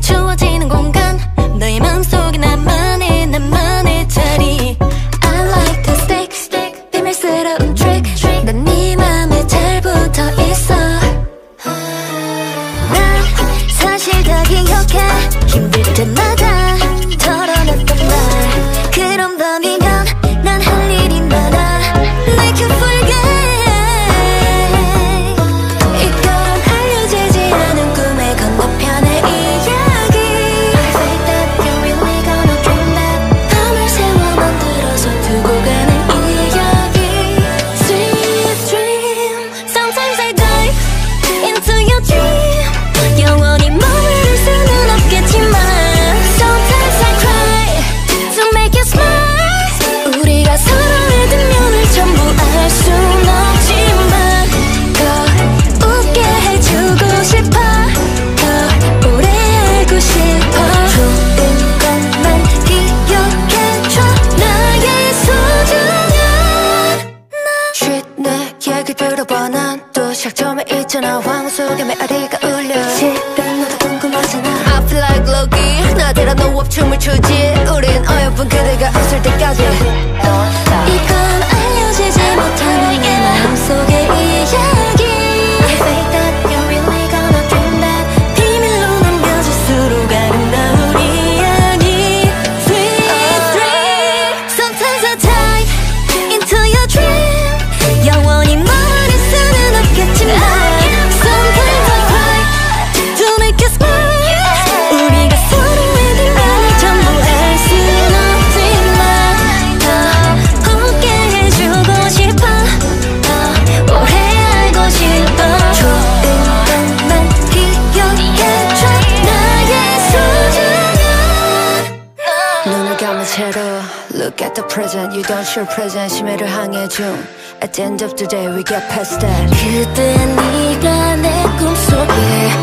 내게 주어지는 공간. 너의 마음속에 나만의 나만의 자리. I like to stick stick 비밀스러운 trick trick. 난네 맘에 잘 붙어있어. 난 사실 다 기억해. 힘들 때마다 궁금하잖아. 황후 속에 메아리가 울려. 실은 너도 궁금하잖아. I feel like Loki 나대라 노업 춤을 추지. 우린 어여쁜 그대가 웃을 때까지 Look at the present You don't show present 심해를 항해 중 At the end of the day we get past that 그때 네가 내 꿈속에 달을 그려